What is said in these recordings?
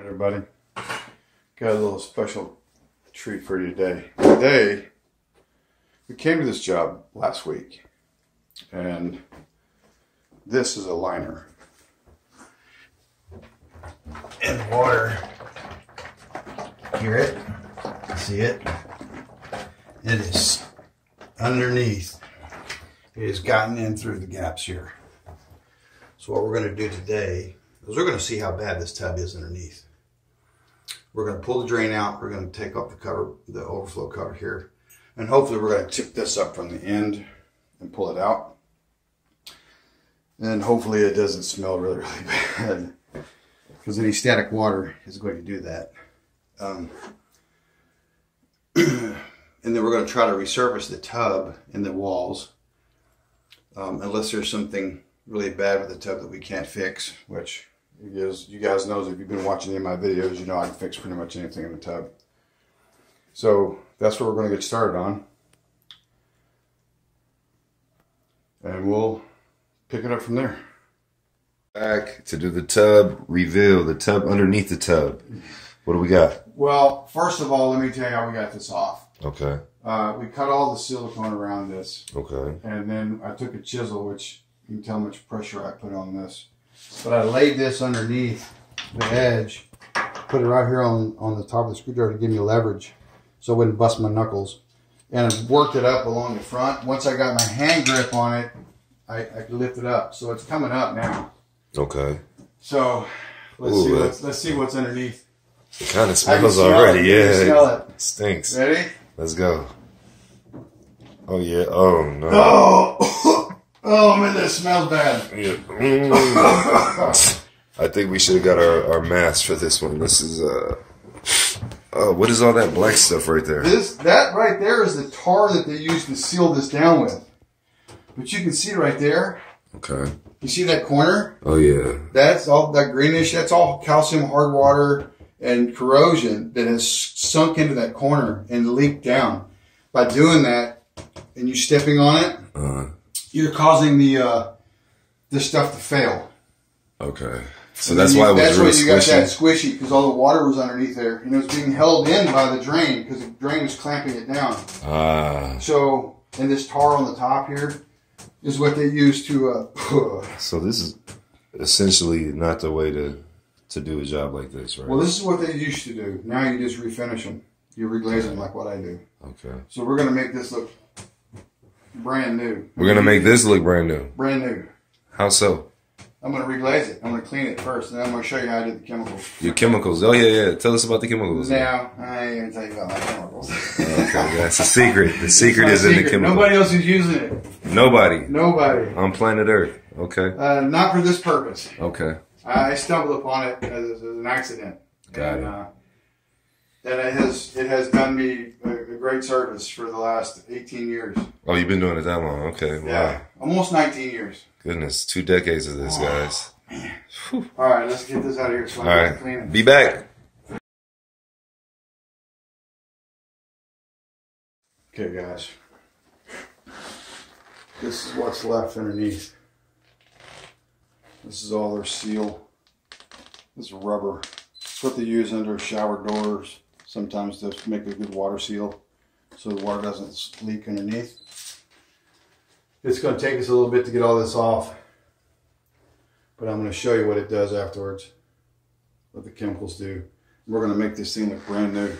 Alright everybody, got a little special treat for you today. Today, we came to this job last week, and this is a liner. In water, hear it, see it? It is underneath. It has gotten in through the gaps here. So what we're going to do today is we're going to see how bad this tub is underneath. We're going to pull the drain out. We're going to take off the cover, the overflow cover here. And hopefully we're going to tip this up from the end and pull it out. And hopefully it doesn't smell really, really bad. Because any static water is going to do that. Um, and then we're going to try to resurface the tub in the walls. Um, unless there's something really bad with the tub that we can't fix, which you guys, you guys knows if you've been watching any of my videos, you know I can fix pretty much anything in the tub. So that's what we're going to get started on. And we'll pick it up from there. Back to do the tub reveal, the tub underneath the tub. What do we got? Well, first of all, let me tell you how we got this off. Okay. Uh, we cut all the silicone around this, Okay. and then I took a chisel, which you can tell how much pressure I put on this. But I laid this underneath the edge, put it right here on, on the top of the screwdriver to give me leverage so it wouldn't bust my knuckles. And I worked it up along the front. Once I got my hand grip on it, I, I could lift it up. So it's coming up now. Okay. So let's Ooh, see that- let's, let's see what's underneath. It kind of I smells smell already. it. I Yeah. can smell it. Stinks. Ready? Let's go. Oh yeah. Oh no. Oh, oh man, that smells bad. Yeah. Mm. I think we should have got our, our mask for this one. This is uh oh, what is all that black stuff right there? This that right there is the tar that they used to seal this down with. But you can see right there. Okay. You see that corner? Oh yeah. That's all that greenish. That's all calcium, hard water, and corrosion that has sunk into that corner and leaked down. By doing that, and you stepping on it, Uh, you're causing the uh, this stuff to fail. okay. So And that's then why you- it was that's real why you got that squishy. squishy because all the water was underneath there, and it was being held in by the drain because the drain was clamping it down. Ah. So, and this tar on the top here is what they use to. Uh, So this is essentially not the way to to do a job like this, right? well, this is what they used to do. Now you just refinish them. You reglaze them like what I do. okay. So we're gonna make this look brand new. We're gonna make this look brand new. brand new. How so? I'm gonna reglaze it. I'm gonna clean it first, and then I'm gonna show you how I did the chemicals. Your chemicals. Oh yeah, yeah. Tell us about the chemicals. Now I ain't gonna tell you about my chemicals. Okay, that's a secret. The secret is in the chemicals. Nobody else is using it. Nobody Nobody. on planet Earth. Okay. Uh, not for this purpose. Okay. I stumbled upon it as, as an accident. Got and, it. Uh, and it has it has done me great service for the last 18 years. Oh, you've been doing it that long. Okay. Wow. Yeah, almost 19 years. Goodness, two decades of this, guys. All right, let's get this out of here so All I can clean right. it. Be back. Okay, guys. This is what's left underneath. This is all their seal. This is rubber. It's what they use under shower doors, sometimes to make a good water seal so the water doesn't leak underneath. It's going to take us a little bit to get all this off, but I'm going to show you what it does afterwards, what the chemicals do. We're going to make this thing look brand new.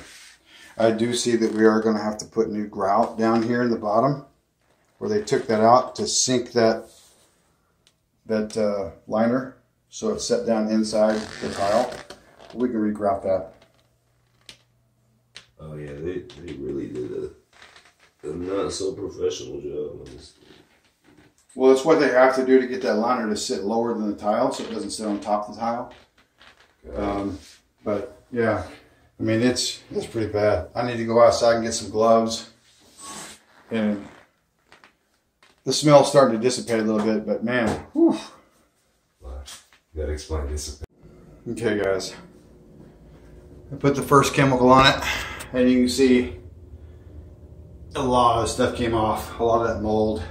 I do see that we are going to have to put new grout down here in the bottom where they took that out to sink that that uh, liner so it's set down inside the tile. We can regrout that. Oh yeah, they they really did a, a not so professional job on this. Well, it's what they have to do to get that liner to sit lower than the tile so it doesn't sit on top of the tile. Um, but yeah, I mean it's it's pretty bad. I need to go outside and get some gloves, and the smell's starting to dissipate a little bit. But man, whew. You gotta explain this. Okay, guys. I put the first chemical on it, and you can see a lot of stuff came off. A lot of that mold.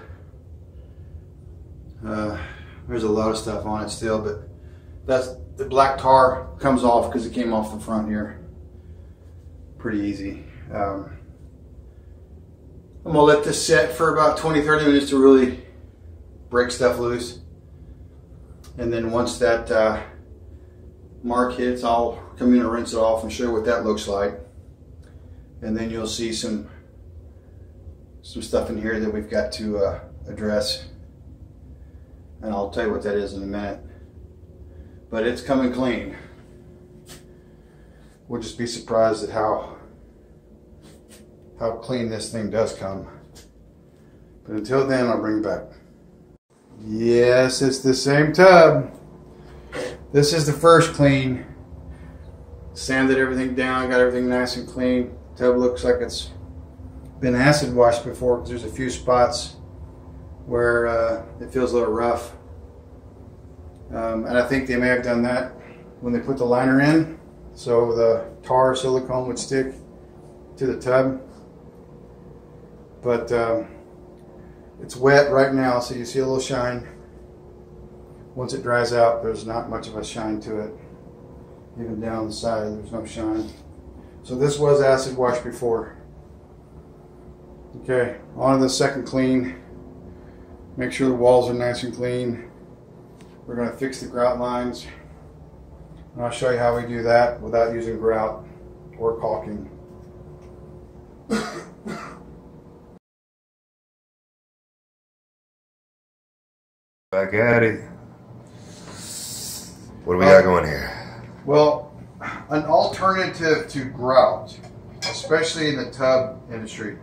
Uh, there's a lot of stuff on it still, but that's the black tar comes off because it came off the front here. Pretty easy. Um, I'm gonna let this set for about 20, 30 minutes to really break stuff loose. And then once that uh, mark hits, I'll come in and rinse it off and show you what that looks like. And then you'll see some some stuff in here that we've got to uh, address. And I'll tell you what that is in a minute. But it's coming clean. We'll just be surprised at how how clean this thing does come. But until then, I'll bring it back. Yes, it's the same tub. This is the first clean. Sanded everything down, got everything nice and clean. Tub looks like it's been acid washed before because there's a few spots where uh, it feels a little rough. Um, and I think they may have done that when they put the liner in so the tar silicone would stick to the tub. But um, it's wet right now, so you see a little shine. Once it dries out, there's not much of a shine to it. Even down the side, there's no shine. So this was acid wash before. Okay, on to the second clean. Make sure the walls are nice and clean. We're going to fix the grout lines. And I'll show you how we do that without using grout or caulking. Back at it. What do we got going here? Well, an alternative to grout, especially in the tub industry,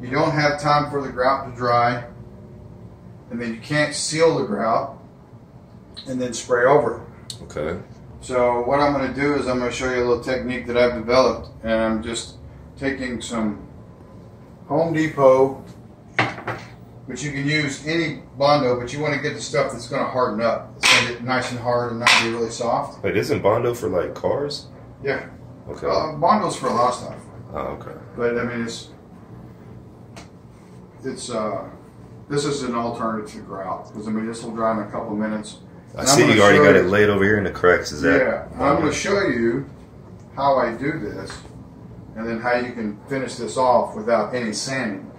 you don't have time for the grout to dry, and then you can't seal the grout and then spray over it. Okay. So what I'm going to do is I'm going to show you a little technique that I've developed, and I'm just taking some Home Depot, but you can use any Bondo, but you want to get the stuff that's going to harden up. It's going to get nice and hard and not be really soft. Wait, isn't Bondo for like cars? Yeah, Okay. uh, Bondo's for a lot of stuff. oh, okay. But I mean, it's it's uh, this is an alternative to grout because I mean this will dry in a couple of minutes. I And see you already got you- it laid over here in the cracks. Is that? Yeah, I'm going to show you how I do this, and then how you can finish this off without any sanding,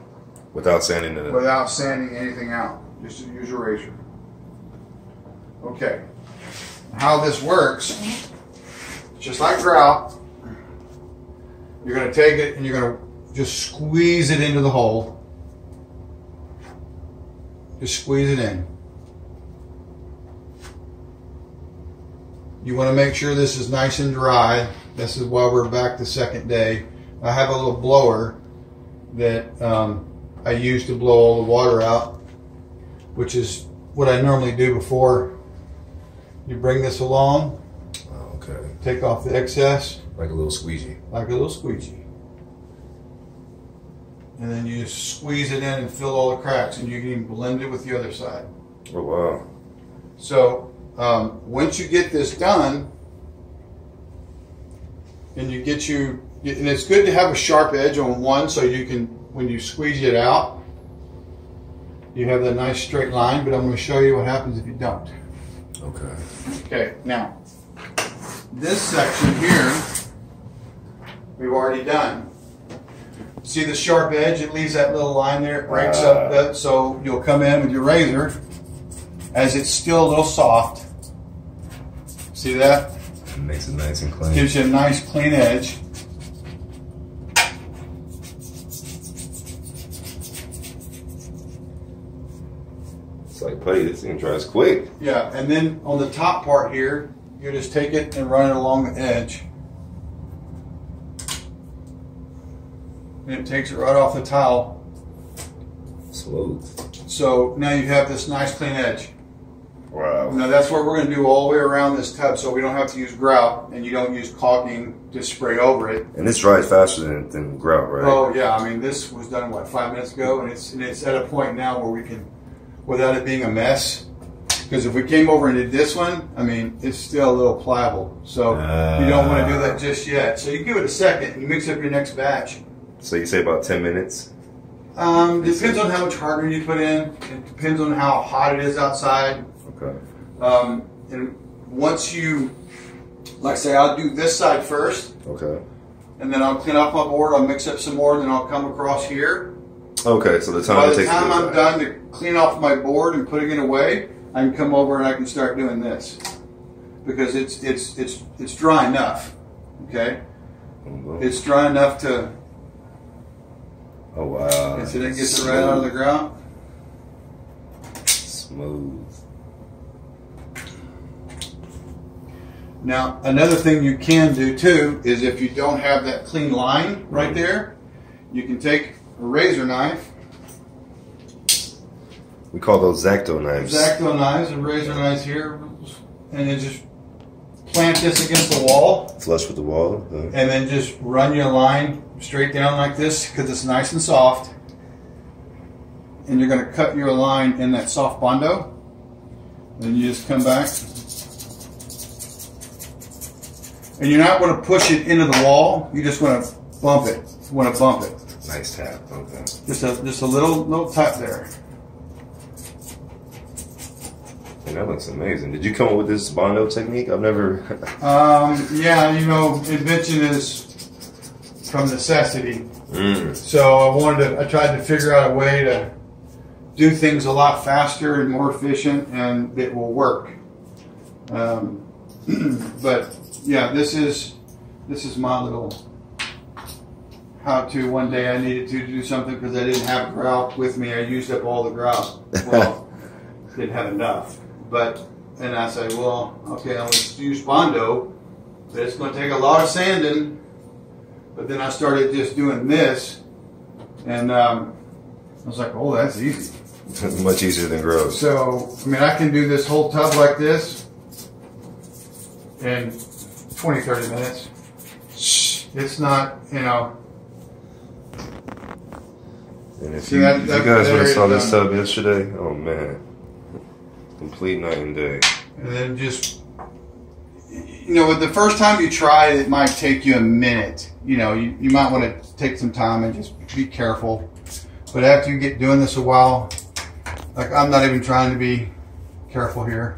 Without sanding it. without sanding anything out. Just use your razor. Okay. How this works, just like grout, you're going to take it and you're going to just squeeze it into the hole. Just squeeze it in. You want to make sure this is nice and dry. This is why we're back the second day. I have a little blower that um, I use to blow all the water out, which is what I normally do before you bring this along. Take off the excess Like a little squeegee. like a little squeegee. And then you just squeeze it in and fill all the cracks, and you can even blend it with the other side. Oh wow. So um, once you get this done, and you get you, and it's good to have a sharp edge on one, so you can, when you squeeze it out, you have that nice straight line. But I'm going to show you what happens if you don't. Okay. Okay, now this section here we've already done. See the sharp edge? It leaves that little line there. It breaks up uh. that, so you'll come in with your razor as it's still a little soft. See that? Makes it nice and clean. Gives you a nice clean edge. It's like putty. This thing dries quick. Yeah, and then on the top part here, you just take it and run it along the edge. And it takes it right off the towel. Smooth. So now you have this nice clean edge. Wow. Now that's what we're going to do all the way around this tub so we don't have to use grout and you don't use caulking to spray over it. And this dries faster than, than grout, right? Oh yeah, I mean this was done what five minutes ago and it's and it's at a point now where we can, without it being a mess. Because if we came over and did this one, I mean it's still a little pliable, so you don't want to do that just yet. So you give it a second you mix up your next batch. So you say about 10 minutes? Um, depends on how much hardener you put in. It depends on how hot it is outside. Okay. Um, and once you, like I say, I'll do this side first, Okay. and then I'll clean off my board. I'll mix up some more, and then I'll come across here. Okay, so the time By it the time I'm done to clean off my board and putting it away, I can come over and I can start doing this because it's it's it's it's dry enough. Okay, done. it's dry enough to. Oh wow. And so that gets it right out of the ground. Smooth. Now, another thing you can do too is if you don't have that clean line right there, you can take a razor knife, We call those X-Acto knives. X-Acto knives and razor knives here, and then just plant this against the wall, Flush with the wall. uh, and then just run your line straight down like this because it's nice and soft. And you're going to cut your line in that soft bondo. Then you just come back. And you're not going to push it into the wall. You just want to bump it. You want to bump it. nice tap. Okay. Just a just a little little tap there. And that looks amazing. Did you come up with this Bondo technique? I've never. Um, yeah, you know, invention is from necessity. mm. So I wanted to, I tried to figure out a way to do things a lot faster and more efficient, and it will work. Um, but yeah, this is this is my little how to. One day I needed to do something because I didn't have grout with me. I used up all the grout. Well, didn't have enough. But and I say, well, okay, I'll use Bondo, but it's going to take a lot of sanding. But then I started just doing this, and um, I was like, oh, that's easy. Much easier than gross. So, I mean, I can do this whole tub like this in 20, 30 minutes. It's not, you know, And if you, that- you guys would have saw this tub yesterday, oh man, complete night and day. and then just, you know, with the first time you try it, it might take you a minute. You know, you, you might want to take some time and just be careful. But after you get doing this a while, like I'm not even trying to be careful here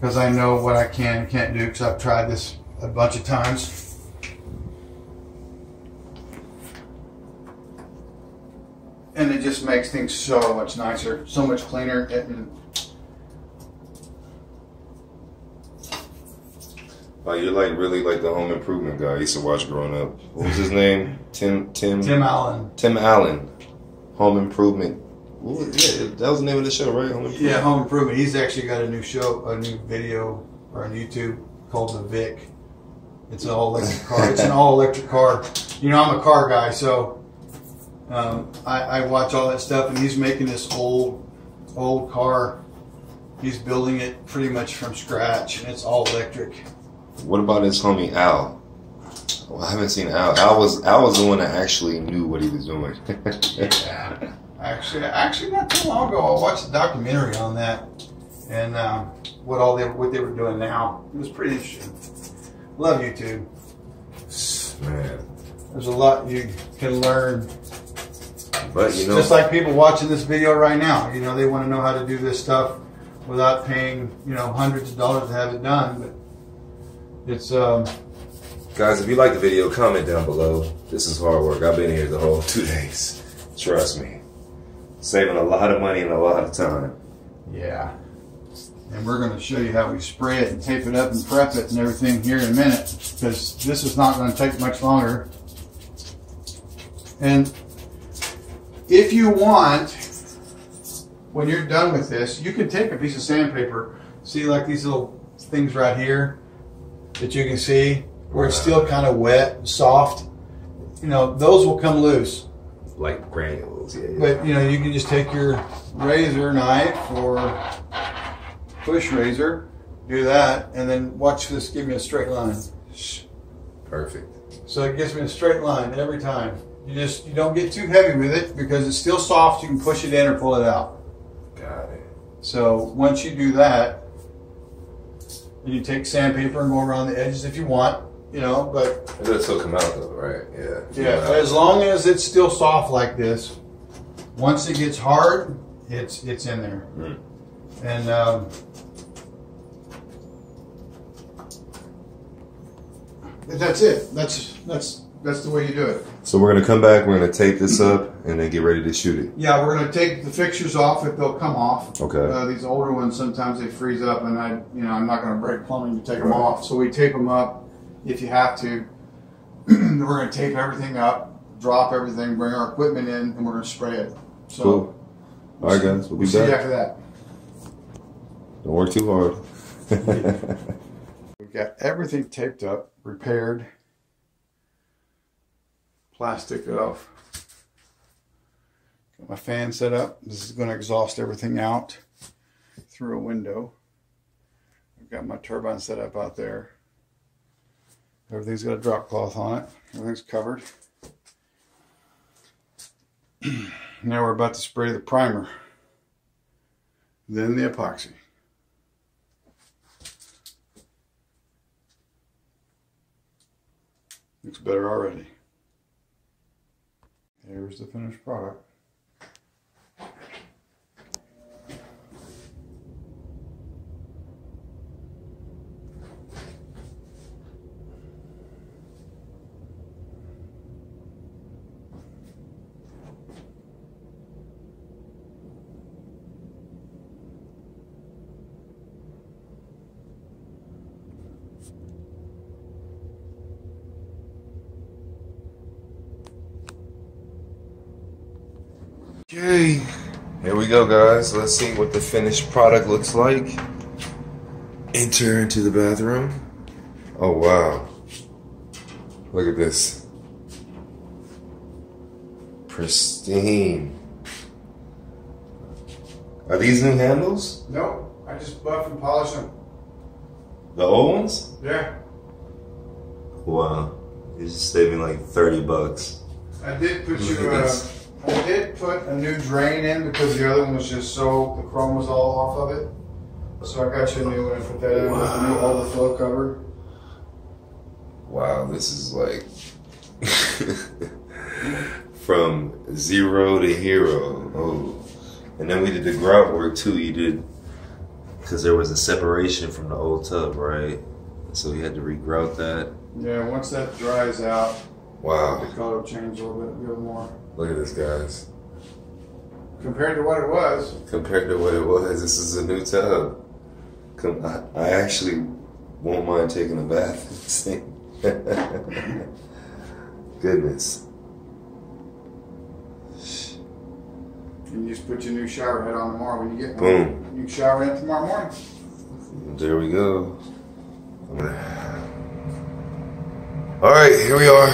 because I know what I can and can't do because I've tried this a bunch of times. And it just makes things so much nicer, so much cleaner. And Like you're like really like the home improvement guy I used to watch growing up. What was his name? Tim Tim Tim Allen. Tim Allen. Home improvement. Was, yeah, that was the name of the show, right? Home improvement. Yeah, Home Improvement. He's actually got a new show, a new video on YouTube called The Vic. It's an all electric car. It's an all electric car. You know, I'm a car guy, so um, I, I watch all that stuff. And he's making this old, old car. He's building it pretty much from scratch, and it's all electric. What about his homie Al? Well, I haven't seen Al. Al was Al was the one that actually knew what he was doing. Yeah. Actually, actually, not too long ago, I watched a documentary on that, and um, what all they what they were doing now. It was pretty interesting. Love YouTube. Man, There's a lot you can learn. but you know, Just like people watching this video right now, you know, they want to know how to do this stuff without paying, you know, hundreds of dollars to have it done. But it's um, guys, if you like the video, comment down below. This is hard work. I've been here the whole two days. Trust me, saving a lot of money and a lot of time. yeah. And we're going to show you how we spray it and tape it up and prep it and everything here in a minute because this is not going to take much longer. And if you want, when you're done with this, you can take a piece of sandpaper. See, like these little things right here that you can see where it's still kind of wet, soft. You know, those will come loose. Like granules, yeah. yeah. But you know, you can just take your razor knife or push razor, do that, and then watch this give me a straight line. Perfect. So it gives me a straight line every time. You just you don't get too heavy with it because it's still soft. You can push it in or pull it out. Got it. So once you do that, and you take sandpaper and go around the edges if you want, you know, but. It'll still come out though, right? Yeah. Yeah, as long as it's still soft like this, once it gets hard, it's it's in there. Mm. And um, that's it. That's that's that's the way you do it. So we're gonna come back. We're gonna tape this up and then get ready to shoot it. Yeah, we're gonna take the fixtures off if they'll come off. Okay. Uh, these older ones sometimes they freeze up, and I, you know, I'm not gonna break plumbing to take them off. So we tape them up if you have to. we're gonna tape everything up, drop everything, bring our equipment in, and we're gonna spray it. So Cool. All right, guys. We'll be we'll see you after that. Don't work too hard. We've got everything taped up, repaired, plastic it off. Got my fan set up. This is going to exhaust everything out through a window. I've got my turbine set up out there. Everything's got a drop cloth on it. Everything's covered. now we're about to spray the primer, then the epoxy. Looks better already. Here's the finished product. Okay, here we go, guys. Let's see what the finished product looks like. Enter into the bathroom. Oh, wow. Look at this. Pristine. Are these new handles? No, I just buff and polish them. The old ones? Yeah, Wow. You're just saving like 30 bucks. I did put Look you. Uh. I did put a new drain in because the other one was just so the chrome was all off of it. So I got you a new one and put that in with the new overflow cover. Wow, this is like from zero to hero. Oh, and then we did the grout work too. You did Because there was a separation from the old tub, right? So we had to regrout that. Yeah, once that dries out, wow. the color will change a little bit, a little more Look at this, guys. compared to what it was. Compared to what it was, this is a new tub. I, I actually won't mind taking a bath in this thing. Goodness. And you just put your new shower head on tomorrow when you get one. Boom. You shower in tomorrow morning. There we go. All right, here we are.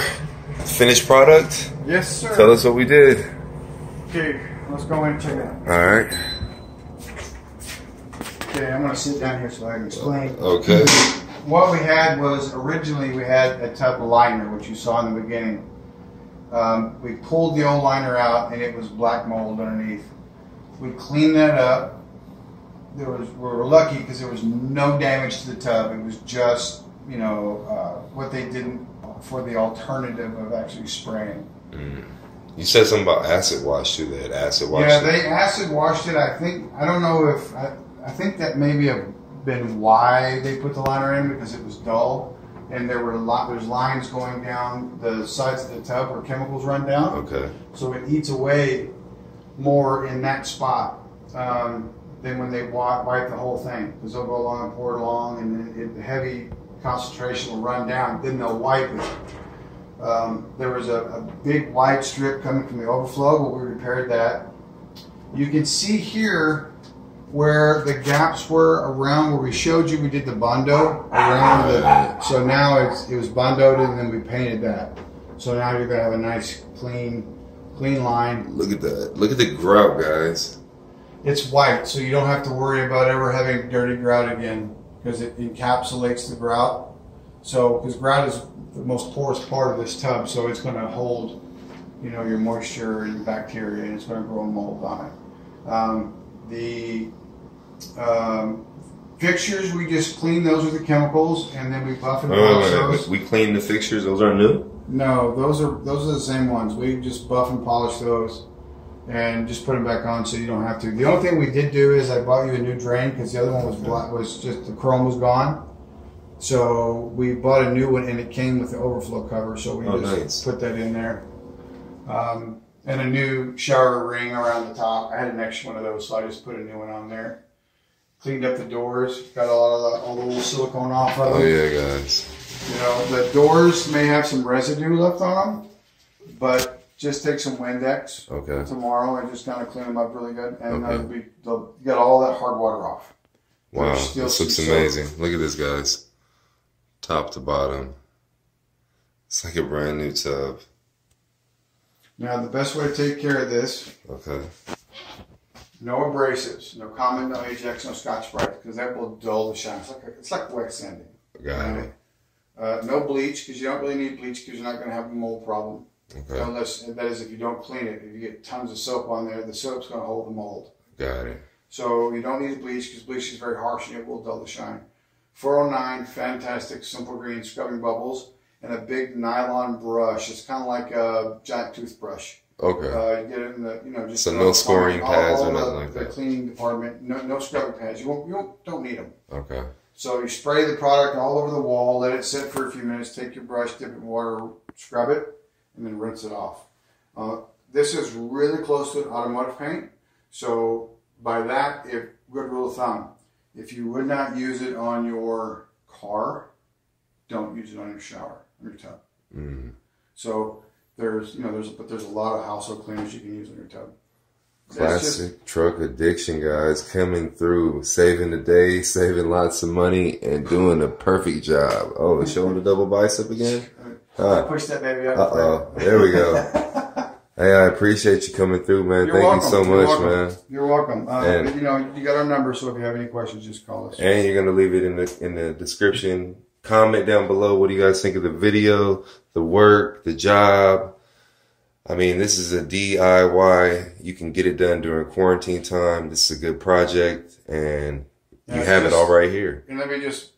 Finished product. Yes, sir. Tell us what we did. Okay, let's go in and check it out. All right. Okay, I'm gonna sit down here so I can explain. Okay. What we had was originally we had a tub liner, which you saw in the beginning. Um, we pulled the old liner out and it was black mold underneath. We cleaned that up. There was we were lucky because there was no damage to the tub. It was just you know uh, what they did for the alternative of actually spraying. You said something about acid wash too. They had acid wash. Yeah, it. they acid washed it. I think I don't know if I, I think that maybe have been why they put the liner in because it was dull, and there were a lot. There's lines going down the sides of the tub where chemicals run down, Okay. so it eats away more in that spot um, than when they wa- wipe the whole thing because they'll go along and pour it along, and then it, the heavy concentration will run down. Then they'll wipe it. Um, there was a, a big wide strip coming from the overflow, but we repaired that. You can see here where the gaps were around where we showed you we did the bondo around the so now it's it was bondoed and then we painted that. So now you're gonna have a nice clean clean line. Look at that. Look at the grout, guys. It's white, so you don't have to worry about ever having dirty grout again because it encapsulates the grout. So because grout is the most porous part of this tub, so it's gonna hold you know your moisture and bacteria and it's gonna grow mold on it. Um, the um, fixtures we just clean those with the chemicals and then we buff and polish those. We clean the fixtures. Those are new. No, those are those are the same ones. We just buff and polish those, and just put them back on so you don't have to. The only thing we did do is I bought you a new drain because the other one was black, was just the chrome was gone. So we bought a new one and it came with the overflow cover. So we Oh, just nice. put that in there. Um, and a new shower ring around the top. I had an extra one of those, so I just put a new one on there. Cleaned up the doors. Got a lot of the, all the little silicone off of them. Oh yeah, guys. You know, the doors may have some residue left on them, but just take some Windex Okay. tomorrow and just kind of clean them up really good, and Okay. they'll be they'll get all that hard water off. Wow, still this looks amazing. Look at this, guys. Top to bottom. It's like a brand new tub. Now, the best way to take care of this: Okay. no abrasives, no Comet, no Ajax, no Scotch Brite, because that will dull the shine. It's like it's like wet sanding. Got it. Uh, no bleach, because you don't really need bleach because you're not going to have a mold problem. Okay. Unless that is if you don't clean it. If you get tons of soap on there, the soap's going to hold the mold. Got it. So you don't need bleach because bleach is very harsh and it will dull the shine. 409, Fantastik simple green scrubbing bubbles, and a big nylon brush. It's kind of like a giant toothbrush. Okay. Uh, you get it in the, you know, just So no scoring pads all or the- nothing like the that? cleaning department, no, no scrubbing pads. You won't, you won't, don't need them. Okay. So you spray the product all over the wall, let it sit for a few minutes, take your brush, dip it in water, scrub it, and then rinse it off. Uh, this is really close to an automotive paint. So by that, if good rule of thumb, if you would not use it on your car, don't use it on your shower, on your tub. Mm. So there's, you know, there's, but there's a lot of household cleaners you can use on your tub. It's just- Classic truck addiction, guys, coming through, saving the day, saving lots of money, and doing a perfect job. Oh, showing the double bicep again? Huh. push that baby up. Uh oh. There we go. Hey, I appreciate you coming through, man. You're Thank welcome. you so You're much, welcome. man. You're welcome. Uh, And- you know, you got our number, so if you have any questions, just call us. And you're gonna leave it in the in the description. Comment down below. What do you guys think of the video, the work, the job? I mean, this is a DIY. You can get it done during quarantine time. This is a good project, and you have it all right here. And let me just,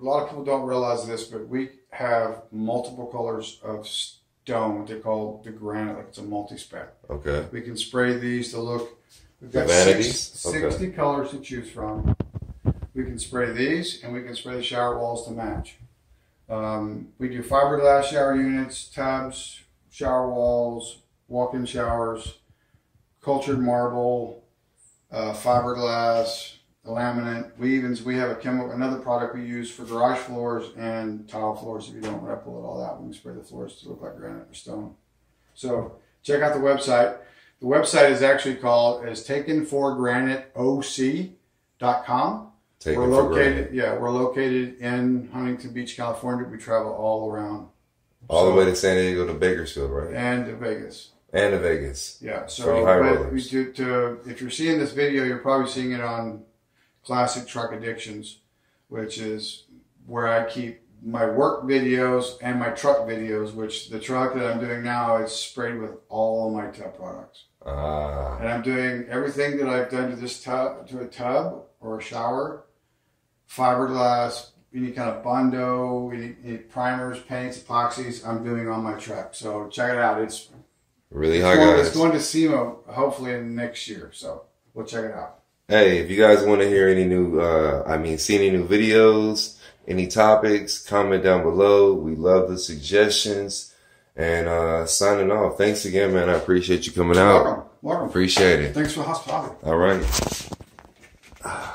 a lot of people don't realize this, but we have multiple colors of stone, what they call the granite, like it's a multi-spec. Okay. We can spray these to look, we've got six, Okay. 60 colors to choose from. We can spray these and we can spray the shower walls to match. Um, we do fiberglass shower units, tubs, shower walls, walk-in showers, cultured marble, uh, fiberglass, laminate. We even we have a chemical another product we use for garage floors and tile floors. If you don't want to it all out, we can spray the floors to look like granite or stone. So check out the website. The website is actually called is taken for granite oc.com. We're located yeah, we're located in Huntington Beach, California. We travel all around. All the way to San Diego to Bakersfield, right? and to Vegas. And to Vegas. Yeah. So but do, to, if you're seeing this video, you're probably seeing it on Classic Truck Addictions, which is where I keep my work videos and my truck videos. Which the truck that I'm doing now is sprayed with all my tub products, Ah, and I'm doing everything that I've done to this tub to a tub or a shower, fiberglass. Any kind of bondo, any, any primers, paints, epoxies, I'm doing on my truck. So check it out. It's really high, going, guys. it's going to SEMA hopefully in next year, so we'll check it out. Hey, if you guys want to hear any new, uh, I mean, see any new videos, any topics, comment down below. We love the suggestions. And uh, signing off. Thanks again, man. I appreciate you coming out. Welcome, welcome. Appreciate it. Thanks for the hospitality. All right.